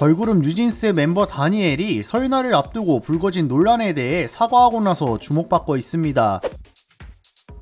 걸그룹 뉴진스의 멤버 다니엘이 설날을 앞두고 불거진 논란에 대해 사과하고 나서 주목받고 있습니다.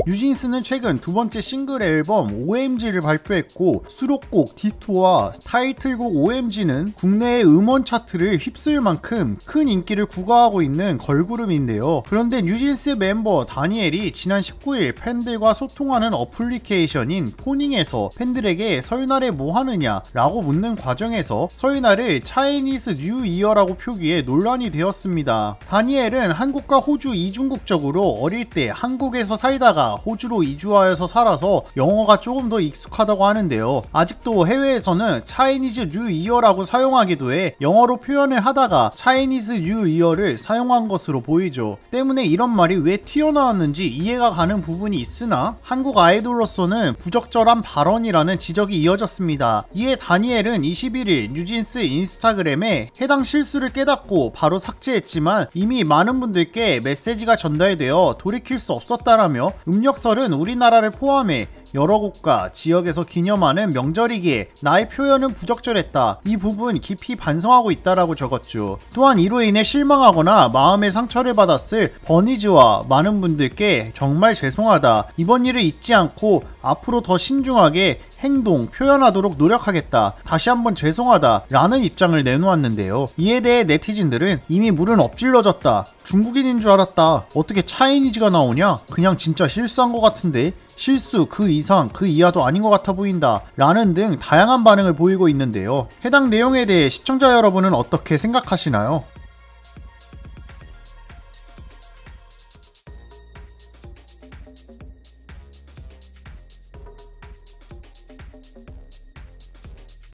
뉴진스는 최근 두 번째 싱글 앨범 OMG를 발표했고 수록곡 Ditto와 타이틀곡 OMG는 국내의 음원 차트를 휩쓸 만큼 큰 인기를 구가하고 있는 걸그룹인데요. 그런데 뉴진스 멤버 다니엘이 지난 19일 팬들과 소통하는 어플리케이션인 Phoning에서 팬들에게 설날에 뭐 하느냐 라고 묻는 과정에서 설날을 Chinese New Year라고 표기해 논란이 되었습니다. 다니엘은 한국과 호주 이중국적으로 어릴 때 한국에서 살다가 호주로 이주하여서 살아서 영어가 조금 더 익숙하다고 하는데요. 아직도 해외에서는 Chinese New Year라고 사용하기도 해 영어로 표현을 하다가 Chinese New Year를 사용한 것으로 보이죠. 때문에 이런 말이 왜 튀어나왔는지 이해가 가는 부분이 있으나 한국 아이돌로서는 부적절한 발언이라는 지적이 이어졌습니다. 이에 다니엘은 21일 뉴진스 인스타그램에 해당 실수를 깨닫고 바로 삭제했지만 이미 많은 분들께 메시지가 전달되어 돌이킬 수 없었다라며 음력설은 우리나라를 포함해 여러 국가, 지역에서 기념하는 명절이기에 나의 표현은 부적절했다. 이 부분 깊이 반성하고 있다라고 적었죠. 또한 이로 인해 실망하거나 마음의 상처를 받았을 버니즈와 많은 분들께 정말 죄송하다. 이번 일을 잊지 않고 앞으로 더 신중하게 행동, 표현하도록 노력하겠다. 다시 한번 죄송하다. 라는 입장을 내놓았는데요. 이에 대해 네티즌들은 이미 물은 엎질러졌다. 중국인인 줄 알았다. 어떻게 차이니즈가 나오냐? 그냥 진짜 실수한 것 같은데? 실수 그 이상 그 이하도 아닌 것 같아 보인다 라는 등 다양한 반응을 보이고 있는데요. 해당 내용에 대해 시청자 여러분은 어떻게 생각하시나요?